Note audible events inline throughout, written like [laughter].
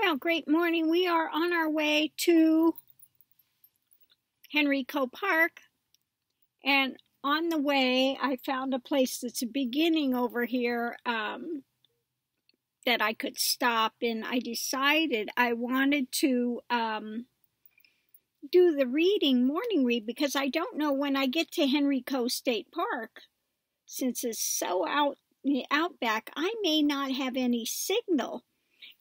Well, great morning. We are on our way to Henry Cowell Park. And on the way, I found a place that's beginning over here um, that I could stop. And I decided I wanted to um, do the reading, morning read, because I don't know when I get to Henry Cowell State Park, since it's so out the outback, I may not have any signal.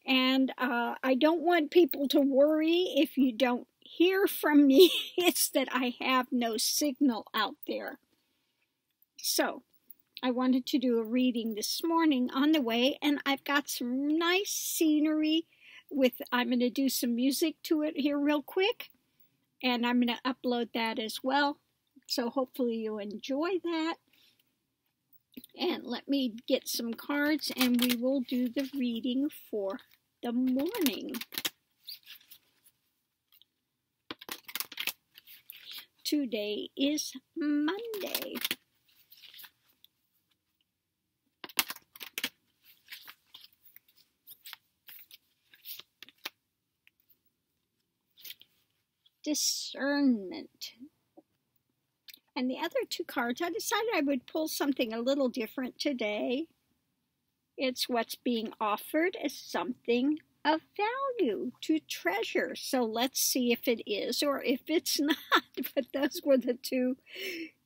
And uh, I don't want people to worry if you don't hear from me. [laughs] it's that I have no signal out there. So, I wanted to do a reading this morning on the way, and I've got some nice scenery with, I'm going to do some music to it here real quick, and I'm going to upload that as well. So, hopefully, you enjoy that. And let me get some cards, and we will do the reading for the morning. Today is Monday. Discernment. And the other two cards, I decided I would pull something a little different today. It's what's being offered as something of value to treasure. So let's see if it is or if it's [laughs] not. But those were the two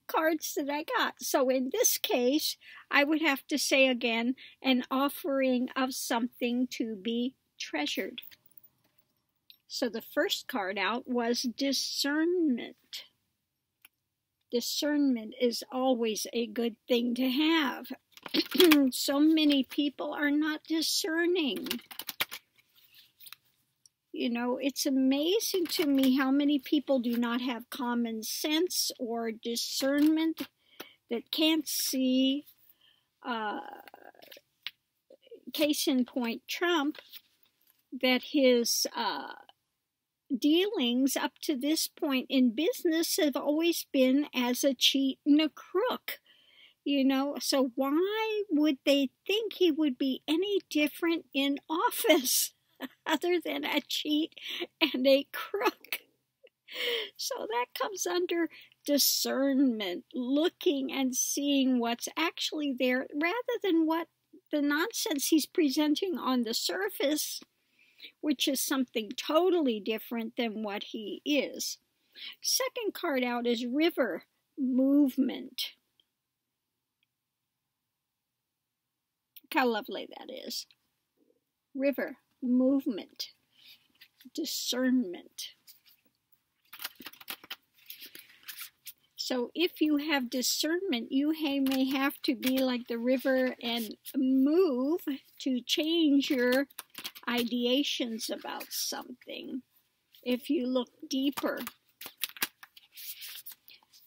cards that I got. So in this case, I would have to say again an offering of something to be treasured. So the first card out was discernment. Discernment is always a good thing to have. [clears throat] so many people are not discerning. You know, it's amazing to me how many people do not have common sense or discernment that can't see. Uh, case in point, Trump, that his uh, dealings up to this point in business have always been as a cheat and a crook. You know, so why would they think he would be any different in office [laughs] other than a cheat and a crook? [laughs] So that comes under discernment, looking and seeing what's actually there rather than what the nonsense he's presenting on the surface, which is something totally different than what he is. Second card out is river movement. How lovely that is. River, movement, discernment. So if you have discernment, you may have to be like the river and move to change your ideations about something. If you look deeper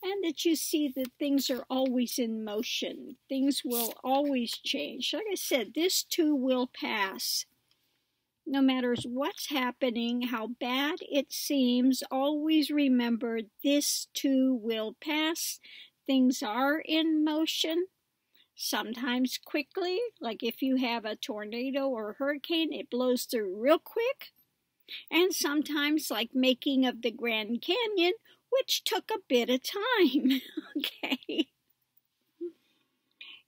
and that you see that things are always in motion. Things will always change. Like I said, this too will pass. No matter what's happening, how bad it seems, always remember this too will pass. Things are in motion, sometimes quickly, like if you have a tornado or a hurricane, it blows through real quick. And sometimes, like making of the Grand Canyon, which took a bit of time. [laughs] okay.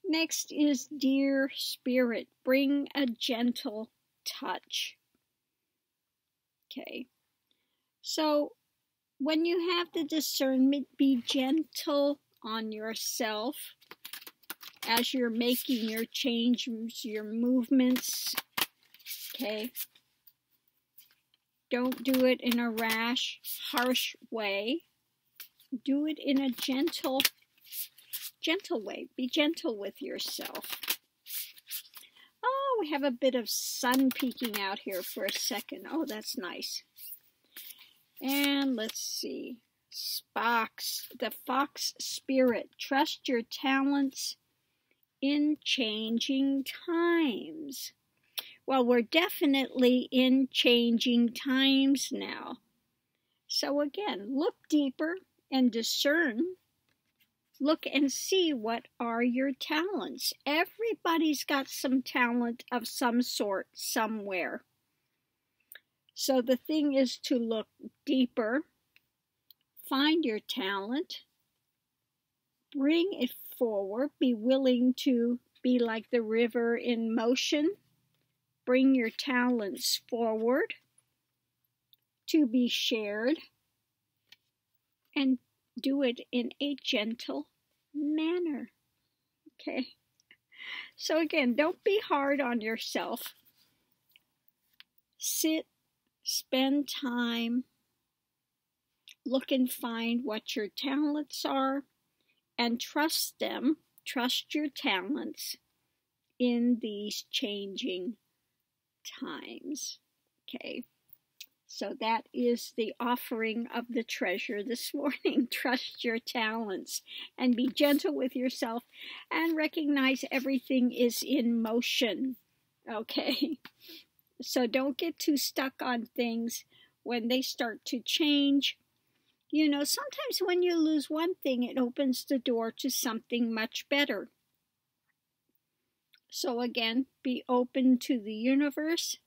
Next is Dear Spirit, bring a gentle touch. Okay. So when you have the discernment, be gentle on yourself as you're making your changes, your movements. Okay. Don't do it in a rash, harsh way do it in a gentle, gentle way. Be gentle with yourself. Oh, we have a bit of sun peeking out here for a second. Oh, that's nice. And let's see. Fox, the fox spirit. Trust your talents in changing times. Well, we're definitely in changing times now. So again, look deeper, and discern, look and see what are your talents. Everybody's got some talent of some sort somewhere. So the thing is to look deeper, find your talent, bring it forward, be willing to be like the river in motion, bring your talents forward to be shared, and do it in a gentle manner. Okay. So, again, don't be hard on yourself. Sit, spend time, look and find what your talents are, and trust them, trust your talents in these changing times. Okay. So that is the offering of the treasure this [laughs] morning. Trust your talents and be gentle with yourself and recognize everything is in motion. Okay. [laughs] So don't get too stuck on things when they start to change. You know, sometimes when you lose one thing, it opens the door to something much better. So again, be open to the universe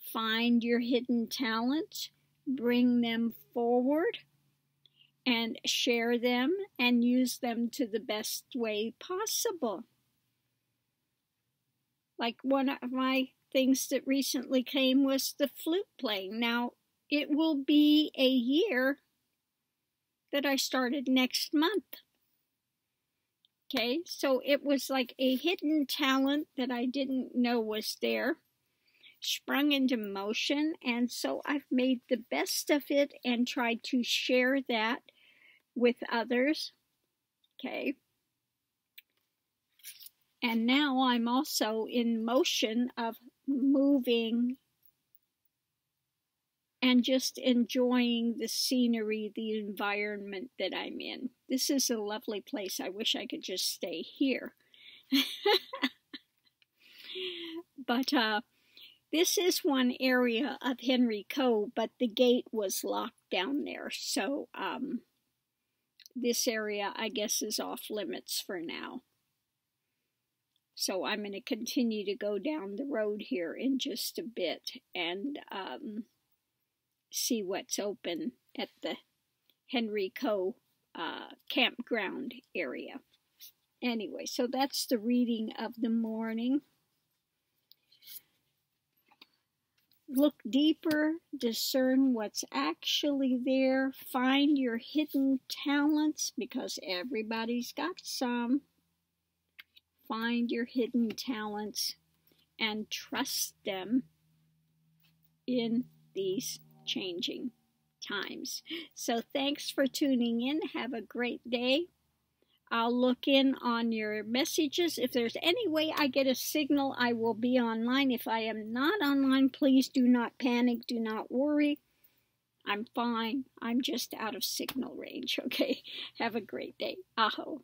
find your hidden talents, bring them forward, and share them and use them to the best way possible. Like one of my things that recently came was the flute playing. Now, it will be a year that I started next month. Okay, so it was like a hidden talent that I didn't know was there sprung into motion. And so I've made the best of it and tried to share that with others. Okay. And now I'm also in motion of moving and just enjoying the scenery, the environment that I'm in. This is a lovely place. I wish I could just stay here. [laughs] but uh, this is one area of Henry Cowell, but the gate was locked down there. So um, this area, I guess, is off limits for now. So I'm going to continue to go down the road here in just a bit and um, see what's open at the Henry Cowell uh, campground area. Anyway, so that's the reading of the morning. Look deeper, discern what's actually there, find your hidden talents because everybody's got some. Find your hidden talents and trust them in these changing times. So, thanks for tuning in. Have a great day. I'll look in on your messages. If there's any way I get a signal, I will be online. If I am not online, please do not panic. Do not worry. I'm fine. I'm just out of signal range. [laughs] Okay. Have a great day. Aho.